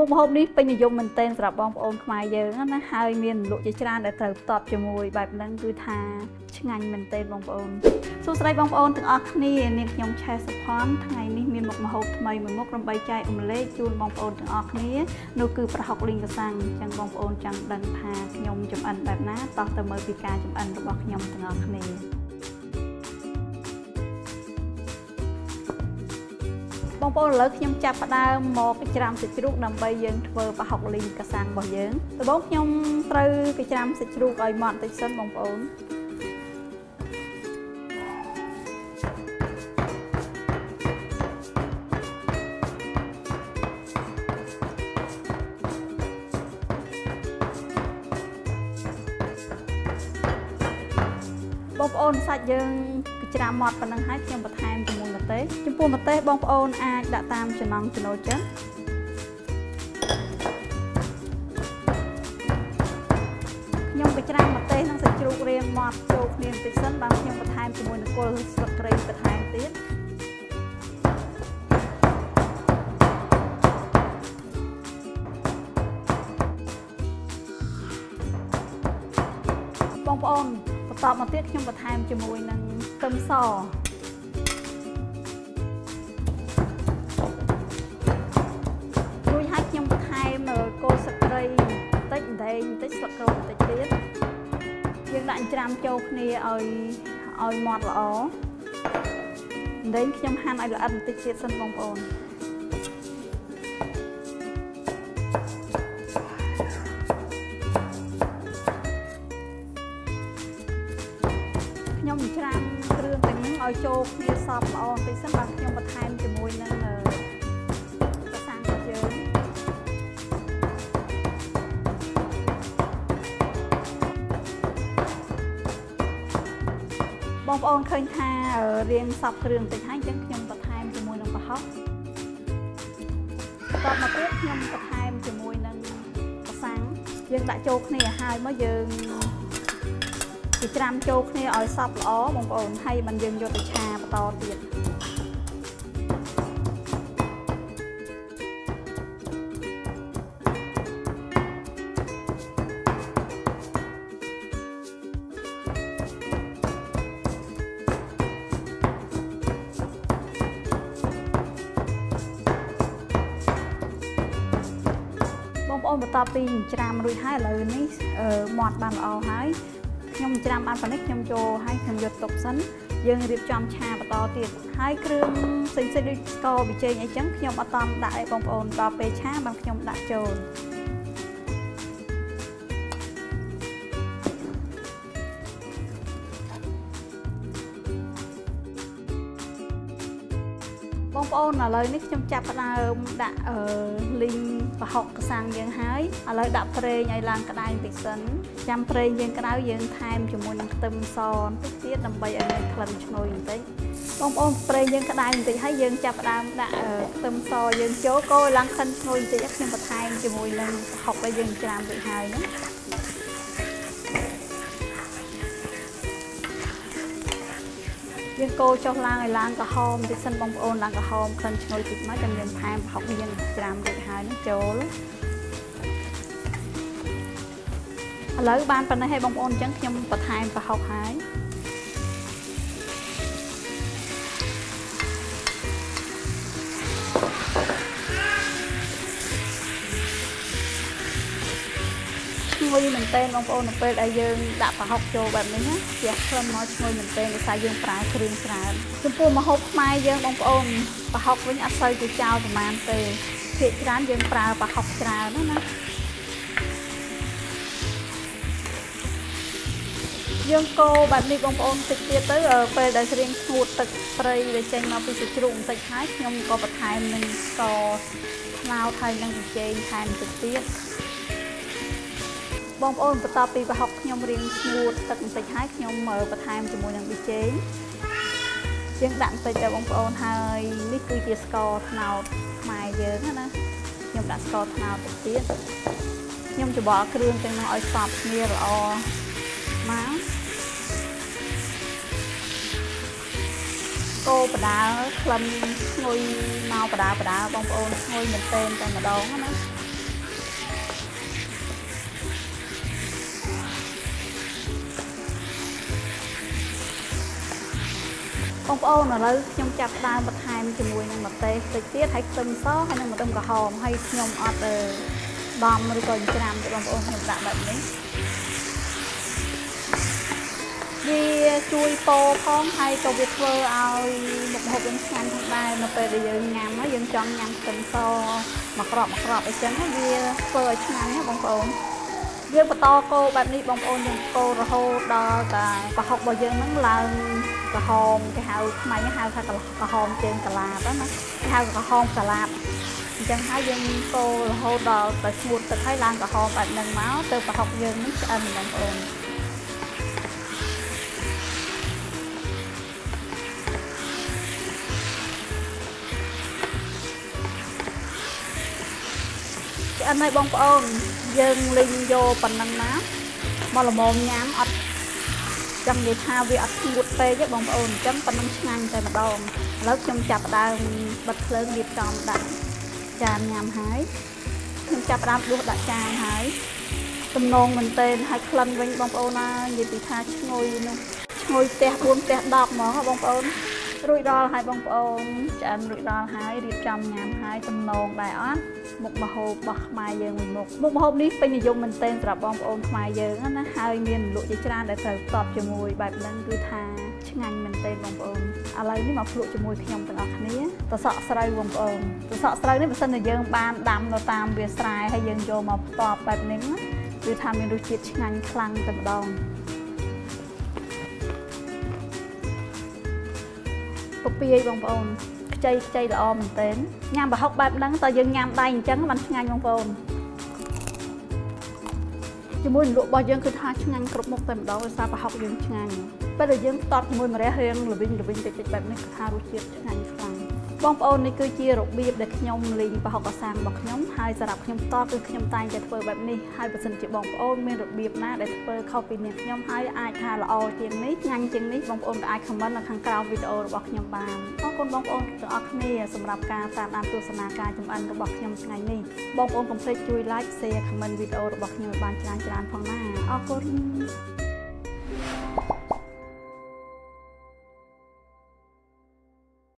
មុខម្ហូបនេះពេញនិយមមែនទែនសម្រាប់បងប្អូនខ្មែរយើងណាហើយមានលក់ជាច្រើនដែលត្រូវតបជាមួយបែបហ្នឹងគឺថាឆ្ងាញ់មែនទែនបងប្អូនសួស្តីបងប្អូនទាំងអស់គ្នានាងខ្ញុំឆែសុផនថ្ងៃនេះមានមុខម្ហូបថ្មីមួយមុខដើម្បីចែករំលែកជូនបងប្អូនទាំងអស់គ្នានោះគឺប្រហុកលីងកសាំងអញ្ចឹងបងប្អូនចង់ដឹងថាខ្ញុំចម្អិនបែបណាតោះទៅមើលពីការចម្អិនរបស់ខ្ញុំទាំងអស់គ្នា បងប្អូនឥឡូវខ្ញុំចាប់ផ្ដើមមកច្រាំសាច់ជ្រូកដើម្បីយើងធ្វើប្រហុកលីងកាសាំងរបស់យើងដំបូងខ្ញុំត្រូវគេច្រាំសាច់ជ្រូកឲ្យម៉ត់បន្តិចសិនបងប្អូន បងប្អូនសាច់យើងច្រាមម៉ត់ប៉ុណ្ណឹងហើយខ្ញុំបន្ថែមជាមួយម្ទេសចំពោះម្ទេសបងប្អូនអាចដាក់តាមចំណង់ចំណូលចិត្តខ្ញុំក៏ច្រាមម្ទេសនិងសាច់ជ្រូករៀងម៉ត់ចូលគ្នាបន្តិចសិនបានខ្ញុំបន្ថែមជាមួយនឹងគល់ស្លឹកគ្រៃបន្ថែមទៀតបងប្អូន បន្តមកទៀតខ្ញុំបន្ថែមជាមួយនឹងខ្ទឹមសរួចហើយខ្ញុំបន្ថែមគល់ស្លឹកគ្រៃបន្តិចដែងបន្តិចស្លឹកក្រូចបន្តិចទៀតយើងដាក់ច្រាំចូលគ្នាឲ្យឲ្យម៉ត់ល្អដែងខ្ញុំហាន់ឲ្យល្អិតបន្តិចទៀតសិនបងប្អូន ខ្ញុំច្រាំគ្រឿងទាំងនេះឲ្យចូលគ្នាសព្វល្អបន្តិចសិនបាទខ្ញុំបន្ថែមជាមួយនឹងប្រសាំងរបស់យើងបងប្អូនឃើញថារៀងសព្វគ្រឿងបន្តិចហើយអញ្ចឹងខ្ញុំបន្ថែមជាមួយនឹងប្រហុកបន្ទាប់មកទៀតខ្ញុំបន្ថែមជាមួយនឹងប្រសាំងយើងដាក់ចូលគ្នាហើយមកយើង គេច្រាំចូលគ្នាឲ្យសព្វល្អបងប្អូនហើយមិនយើងយកទៅឆាបន្តទៀតបងប្អូនបន្ទាប់ពីច្រាមរួចហើយឥឡូវនេះមាត់បានល្អហើយ ខ្ញុំច្រាមបានប៉ុណ្ណេះខ្ញុំចូលហើយខ្ញុំយកទុកសិនយើងរៀបចំឆាបន្តទៀតហើយគ្រឿងផ្សេងៗដូចស្ករប៊ីចេងអីចឹងខ្ញុំអត់តន់ដាក់ឲ្យបងប្អូនដល់ពេលឆាបានខ្ញុំដាក់ចូលបងប្អូនឥឡូវនេះខ្ញុំចាប់ផ្ដើមដាក់អឺលីងប្រហុកកសាំងយើងហើយឥឡូវដាក់ប្រេងឲ្យឡើងក្តៅបន្តិចសិន ចាំប្រេងយើងក្តៅយើងថែមជាមួយនឹងខ្ទឹមសបន្តិចទៀតដើម្បីឲ្យមានក្លិនឈ្ងុយបន្តិចបងប្អូនប្រេងយើងក្តៅបន្តិចហើយយើងចាប់ផ្ដើមដាក់ខ្ទឹមសយើងចូលកូរឲ្យឡើងក្លិនឈ្ងុយបន្តិចខ្ញុំបន្ថែមជាមួយនឹងប្រហុកដែលយើងច្រាមរួចហើយហ្នឹងយើងកូរចុះឡើងឲ្យឡើងក្រហមបន្តិចសិនបងប្អូនឡើងក្រហមក្លិនឈ្ងុយតិចមកចាំយើងថែមប្រហុកយើងច្រាមរួចហើយនឹងចូល ឥឡូវបានប៉ុណ្ណេះហើយបងប្អូនអញ្ចឹងខ្ញុំបន្ថែមប្រហុកហើយឈ្ងុយមែនទែនបងប្អូននៅពេលដែលយើងដាក់ប្រហុកចូលបែបនេះណាជះក្លិនមកឈ្ងុយមែនទែនដោយសារយើងប្រើគ្រឿងច្រើនចំពោះម្ហូបខ្មែរយើងបងប្អូនប្រហុកវិញអត់សូវជាចោលប្រហែលទេភាគច្រើនយើងប្រើប្រហុកច្រើនណាណា យើងកូរបែបនេះបងប្អូនតិចទៀតទៅពេលដែលស្រៀងស្ងួតទឹកត្រីដែលចេញមកពីសាច់ជ្រូកបន្តិចហើយខ្ញុំក៏បន្ថែមនឹងស្ករត្នោតហើយនឹងប៊ីចេងថែមតិចទៀតបងប្អូនបន្ទាប់ពីប្រហុកខ្ញុំរៀងស្ងួតទឹកបន្តិចហើយខ្ញុំបន្ថែមជាមួយនឹងប៊ីចេងយើងដាក់បន្តិចទៅបងប្អូនហើយនេះគឺជាស្ករត្នោតខ្មែរយើងណាខ្ញុំដាក់ស្ករត្នោតទៅទៀតខ្ញុំច្របល់គ្រឿងទាំងនោះឲ្យសព្វគ្នាល្អមក តោបដាលក្លិនឈ្ងុយមកបដាបដាបងប្អូនឈ្ងុយមែនទែនតែម្ដងណាបងប្អូនឥឡូវខ្ញុំចាប់ដើមបន្ថែមជាមួយនឹងម្ទេសតិចទៀតហើយខ្ទឹមសហើយនឹងម្ទឹមក្រហមហើយខ្ញុំអត់ដំឬក៏ច្រាមទេបងប្អូនខ្ញុំដាក់បែបនេះ វាជួយពោផងហើយក៏វាធ្វើឲ្យមុខម្ហូបយើងឆ្ងាញ់ផងដែរនៅពេលដែលយើងញ៉ាំហើយយើងចង់ញ៉ាំខ្ទឹមសមកក្របមកក្របអីចឹងវាធ្វើឲ្យឆ្ងាញ់ណាបងប្អូនយើងបន្តកូរបែបនេះបងប្អូនយើងកូររហូតដល់តែប្រហុករបស់យើងហ្នឹងឡើងក្រហមគេហៅខ្មែរហៅថាក្រហមជើងសាឡាតណាគេហៅក្រហមសាឡាតអញ្ចឹងហើយយើងកូររហូតដល់តែស្ងួតទឹកហើយឡើងក្រហមបែបហ្នឹងមកទៅប្រហុកយើងនេះឆ្អិនបងប្អូន ឆ្អិនហើយបងប្អូន យើងលីងយកប៉ុណ្ណឹងណាមកល្មមញ៉ាំអត់ចាំនិយាយថាវាអត់ស្ងួតពេកទេបងប្អូនអញ្ចឹងប៉ុណ្ណឹងឆ្ងាញ់តែម្ដងឥឡូវខ្ញុំចាប់ដើមបិទភ្លើងរៀបចំដាក់ចានញ៉ាំហើយខ្ញុំចាប់ដើមដួសដាក់ចានហើយទំនងមែនទែនហើយក្លិនវិញបងប្អូនណានិយាយពីថាឈ្ងុយនោះឈ្ងុយផ្ទះ4ផ្ទះ10ហ្មងបងប្អូន រួចដល់ហើយបងប្អូនឆ្អិនរួចដល់ហើយរៀបចំញ៉ាំហើយទំនងដែរអត់មុខម្ហូបរបស់ខ្មែរយើងមួយមុខមុខម្ហូបនេះពេញនិយមមែនទែនសម្រាប់បងប្អូនខ្មែរយើងណាហើយមានលក់ជាច្រើនដែលត្រូវតបជាមួយបែបហ្នឹងគឺថាឆ្ងាញ់មែនទែនបងប្អូនឥឡូវនេះមកភ្លក់ជាមួយខ្ញុំទាំងអស់គ្នាតសក់ស្រូវបងប្អូនតសក់ស្រូវនេះបើសិនជាយើងបានដាំនៅតាមវាស្រែហើយយើងយកមកផ្ទាប់បែបនេះគឺថាមានរសជាតិឆ្ងាញ់ខ្លាំងតែម្ដង ពពាយបងប្អូនខ្ចីខ្ចីល្អមែនទែនញ៉ាំប្រហុកបែបហ្នឹងតើយើងញ៉ាំដៃអញ្ចឹងมันឆ្ងាញ់បងប្អូនជាមួយលក់របស់យើងគឺថាឆ្ងាញ់គ្រប់មុខតែម្ដងដោយសារប្រហុកយើងឆ្ងាញ់ពេលដែលយើងតបជាមួយម្រះរៀងល្វីងល្វីងតិចតិចបែបនេះគឺថារសជាតិឆ្ងាញ់ខ្លាំង បងប្អូននេះគឺជារបៀបដែលខ្ញុំលេងប្រហុកកសាំងរបស់ខ្ញុំហើយសម្រាប់ខ្ញុំតគឺខ្ញុំតែងតែធ្វើបែបនេះហើយបើសិនជាបងប្អូនមានរបៀបណាដែលធ្វើខុសពីអ្នកខ្ញុំហើយអាចថាល្អជាងនេះញ៉ាញ់ជាងនេះបងប្អូនក៏អាច comment នៅខាងក្រោមវីដេអូរបស់ខ្ញុំបានអរគុណបងប្អូនទាំងអស់គ្នាសម្រាប់ការតាមដានទស្សនាការចម្អិនរបស់ខ្ញុំថ្ងៃនេះបងប្អូនកុំភ្លេចជួយ like share comment វីដេអូរបស់ខ្ញុំឲ្យបានច្រើនៗផងណាអរគុណ